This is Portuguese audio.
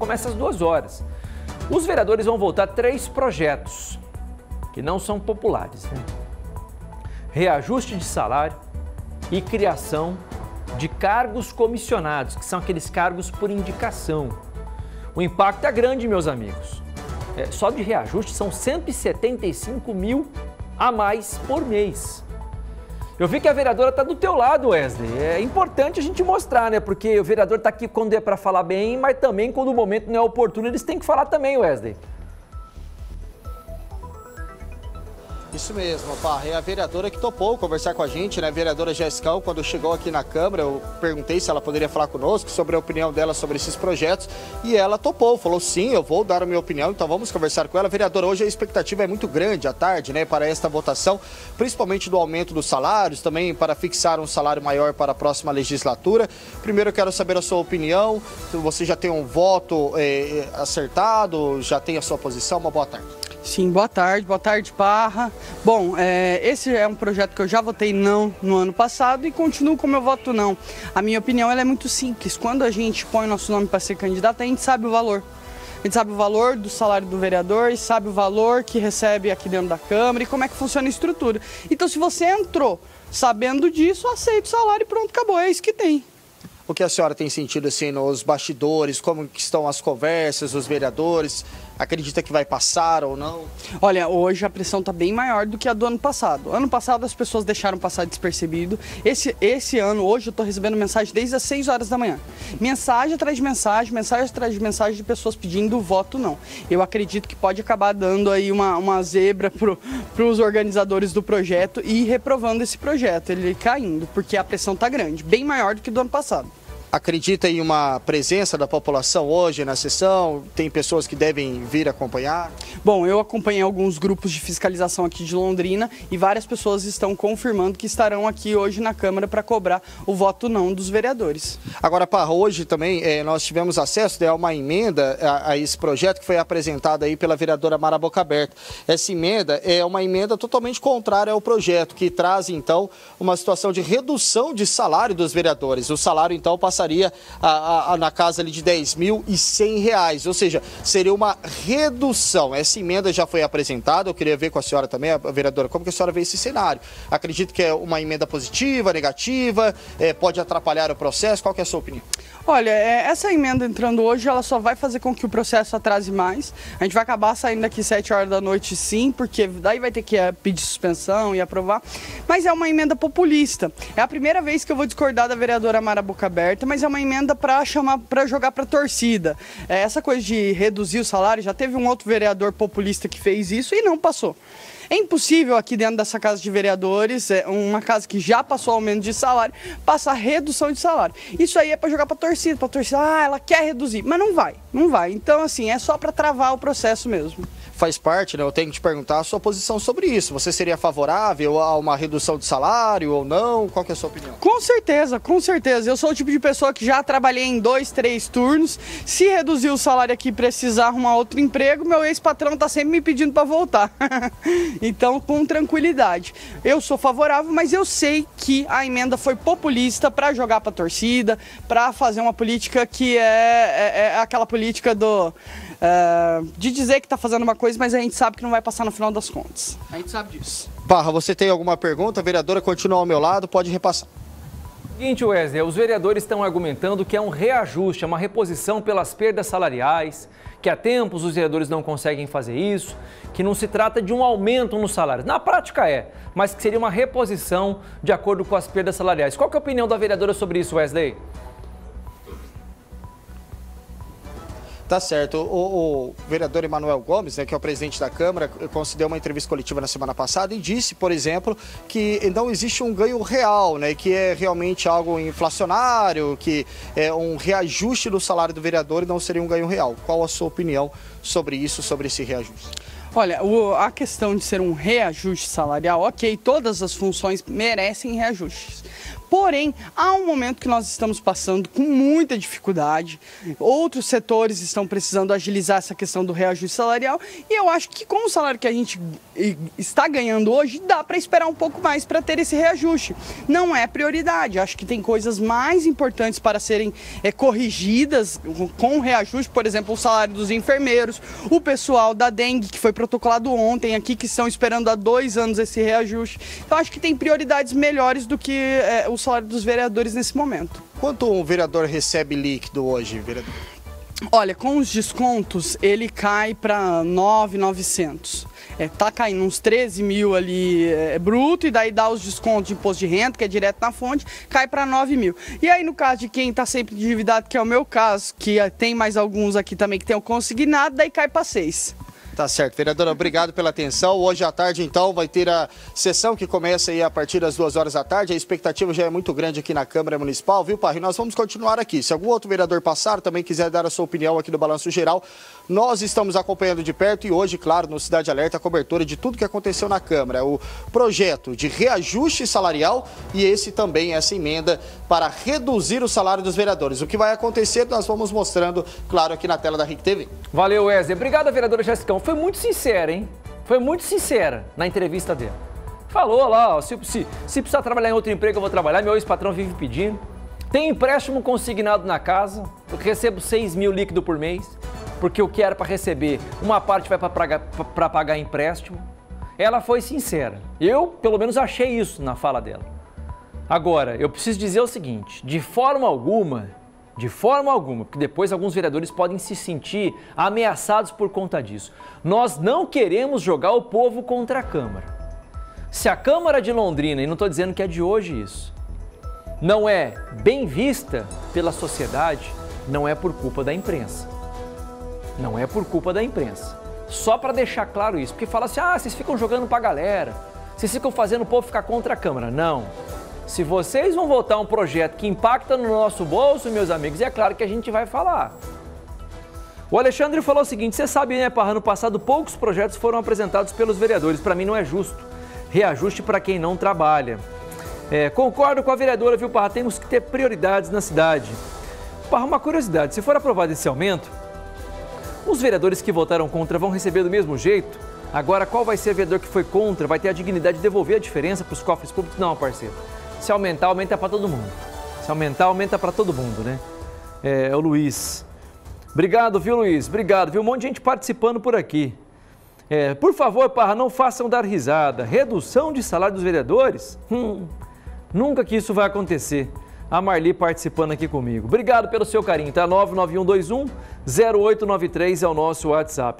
começa às duas horas. Os vereadores vão votar três projetos que não são populares. Né? Reajuste de salário e criação de cargos comissionados, que são aqueles cargos por indicação. O impacto é grande, meus amigos. É, só de reajuste são 175 mil a mais por mês. Eu vi que a vereadora está do teu lado, Wesley. É importante a gente mostrar, né? Porque o vereador está aqui quando é para falar bem, mas também quando o momento não é oportuno, eles têm que falar também, Wesley. Isso mesmo, Parra. É a vereadora que topou conversar com a gente, né? A vereadora Jéssica, quando chegou aqui na Câmara, eu perguntei se ela poderia falar conosco sobre a opinião dela sobre esses projetos e ela topou, falou sim, eu vou dar a minha opinião, então vamos conversar com ela. Vereadora, hoje a expectativa é muito grande à tarde, né, para esta votação, principalmente do aumento dos salários, também para fixar um salário maior para a próxima legislatura. Primeiro eu quero saber a sua opinião, se você já tem um voto é, acertado, já tem a sua posição, uma boa tarde. Sim, boa tarde, boa tarde, Parra. Bom, é, esse é um projeto que eu já votei não no ano passado e continuo com meu voto não. A minha opinião é muito simples. Quando a gente põe nosso nome para ser candidato, a gente sabe o valor. A gente sabe o valor do salário do vereador, sabe o valor que recebe aqui dentro da Câmara e como é que funciona a estrutura. Então, se você entrou sabendo disso, aceita o salário e pronto, acabou. É isso que tem. O que a senhora tem sentido assim nos bastidores? Como estão as conversas, os vereadores? Acredita que vai passar ou não? Olha, hoje a pressão está bem maior do que a do ano passado. Ano passado as pessoas deixaram passar despercebido. Esse, esse ano, hoje, eu estou recebendo mensagem desde as 6 horas da manhã. Mensagem atrás de mensagem, mensagem atrás de mensagem de pessoas pedindo voto não. Eu acredito que pode acabar dando aí uma, uma zebra para os organizadores do projeto e reprovando esse projeto, ele caindo, porque a pressão está grande, bem maior do que do ano passado. Acredita em uma presença da população hoje na sessão? Tem pessoas que devem vir acompanhar? Bom, eu acompanhei alguns grupos de fiscalização aqui de Londrina e várias pessoas estão confirmando que estarão aqui hoje na Câmara para cobrar o voto não dos vereadores. Agora, Parra, hoje também é, nós tivemos acesso né, a uma emenda a, a, esse projeto que foi apresentada aí pela vereadora Mara Boca Aberta. Essa emenda é uma emenda totalmente contrária ao projeto, que traz então uma situação de redução de salário dos vereadores. O salário então passa passaria a, a, na casa ali de 10 mil e 100 reais, ou seja, seria uma redução. Essa emenda já foi apresentada, eu queria ver com a senhora também, a vereadora, como que a senhora vê esse cenário? Acredito que é uma emenda positiva, negativa, é, pode atrapalhar o processo, qual que é a sua opinião? Olha, é, essa emenda entrando hoje, ela só vai fazer com que o processo atrase mais. A gente vai acabar saindo daqui 7 horas da noite sim, porque daí vai ter que é, pedir suspensão e aprovar. Mas é uma emenda populista. É a primeira vez que eu vou discordar da vereadora Mara Boca Aberta, mas é uma emenda para chamar, para jogar para torcida. É, essa coisa de reduzir o salário, já teve um outro vereador populista que fez isso e não passou. É impossível aqui dentro dessa casa de vereadores, é uma casa que já passou aumento de salário, passar redução de salário. Isso aí é para jogar para torcida, para torcida, ah, ela quer reduzir, mas não vai, não vai. Então assim, é só para travar o processo mesmo faz parte, né? Eu tenho que te perguntar a sua posição sobre isso. Você seria favorável a uma redução de salário ou não? Qual é a sua opinião? Com certeza, com certeza. Eu sou o tipo de pessoa que já trabalhei em dois, três turnos. Se reduzir o salário aqui e precisar arrumar outro emprego, meu ex-patrão tá sempre me pedindo para voltar. então, com tranquilidade. Eu sou favorável, mas eu sei que a emenda foi populista para jogar para torcida, para fazer uma política que é, é, é aquela política do uh, de dizer que está fazendo uma coisa, mas a gente sabe que não vai passar no final das contas. A gente sabe disso. Barra, você tem alguma pergunta? A vereadora continua ao meu lado, pode repassar. Seguinte, Wesley, os vereadores estão argumentando que é um reajuste, é uma reposição pelas perdas salariais, que há tempos os vereadores não conseguem fazer isso, que não se trata de um aumento no salário. Na prática é, mas que seria uma reposição de acordo com as perdas salariais. Qual é a opinião da vereadora sobre isso, Wesley? Tá certo. O, o vereador Emanuel Gomes, né, que é o presidente da Câmara, concedeu uma entrevista coletiva na semana passada e disse, por exemplo, que não existe um ganho real, né, que é realmente algo inflacionário, que é um reajuste do salário do vereador e não seria um ganho real. Qual a sua opinião sobre isso, sobre esse reajuste? Olha, o, a questão de ser um reajuste salarial, ok, todas as funções merecem reajustes. Porém, há um momento que nós estamos passando com muita dificuldade, outros setores estão precisando agilizar essa questão do reajuste salarial e eu acho que com o salário que a gente está ganhando hoje, dá para esperar um pouco mais para ter esse reajuste. Não é prioridade, acho que tem coisas mais importantes para serem é, corrigidas com reajuste, por exemplo, o salário dos enfermeiros, o pessoal da dengue, que foi protocolado ontem aqui, que estão esperando há dois anos esse reajuste. Então, acho que tem prioridades melhores do que é, o salário dos vereadores nesse momento. Quanto um vereador recebe líquido hoje, vereador? Olha, com os descontos, ele cai para 9,900. É, tá caindo uns 13 mil ali é, bruto, e daí dá os descontos de imposto de renda, que é direto na fonte, cai para 9 mil. E aí, no caso de quem está sempre endividado, que é o meu caso, que tem mais alguns aqui também que tem o consignado, daí cai para 6. Tá certo. Vereadora, obrigado pela atenção. Hoje à tarde, então, vai ter a sessão que começa aí a partir das duas horas da tarde. A expectativa já é muito grande aqui na Câmara Municipal, viu, Parri? Nós vamos continuar aqui. Se algum outro vereador passar, também quiser dar a sua opinião aqui no Balanço Geral, nós estamos acompanhando de perto e hoje, claro, no Cidade Alerta, a cobertura de tudo que aconteceu na Câmara. O projeto de reajuste salarial e esse também, essa emenda para reduzir o salário dos vereadores. O que vai acontecer, nós vamos mostrando, claro, aqui na tela da RIC TV. Valeu, Wesley. Obrigado, vereadora Jessicão foi muito sincera, hein? Foi muito sincera na entrevista dele. Falou lá, ó, se, se, se precisar trabalhar em outro emprego, eu vou trabalhar. Meu ex-patrão vive pedindo. Tem empréstimo consignado na casa. Eu recebo 6 mil líquido por mês. Porque o que era para receber, uma parte vai para pagar empréstimo. Ela foi sincera. Eu, pelo menos, achei isso na fala dela. Agora, eu preciso dizer o seguinte: de forma alguma, de forma alguma, porque depois alguns vereadores podem se sentir ameaçados por conta disso. Nós não queremos jogar o povo contra a Câmara. Se a Câmara de Londrina, e não estou dizendo que é de hoje isso, não é bem vista pela sociedade, não é por culpa da imprensa. Não é por culpa da imprensa. Só para deixar claro isso, porque fala assim: ah, vocês ficam jogando para a galera, vocês ficam fazendo o povo ficar contra a Câmara. Não. Se vocês vão votar um projeto que impacta no nosso bolso, meus amigos, é claro que a gente vai falar. O Alexandre falou o seguinte: você sabe, né, Parra, no passado poucos projetos foram apresentados pelos vereadores. Para mim não é justo. Reajuste para quem não trabalha. É, concordo com a vereadora, viu, Parra? Temos que ter prioridades na cidade. Parra, uma curiosidade: se for aprovado esse aumento, os vereadores que votaram contra vão receber do mesmo jeito? Agora, qual vai ser o vereador que foi contra? Vai ter a dignidade de devolver a diferença para os cofres públicos? Não, parceiro. Se aumentar, aumenta para todo mundo. Se aumentar, aumenta para todo mundo, né? É, é, o Luiz. Obrigado, viu, Luiz? Obrigado, viu? Um monte de gente participando por aqui. É, por favor, Parra, não façam dar risada. Redução de salário dos vereadores? Hum, nunca que isso vai acontecer. A Marli participando aqui comigo. Obrigado pelo seu carinho, tá? 99121 0893 é o nosso WhatsApp.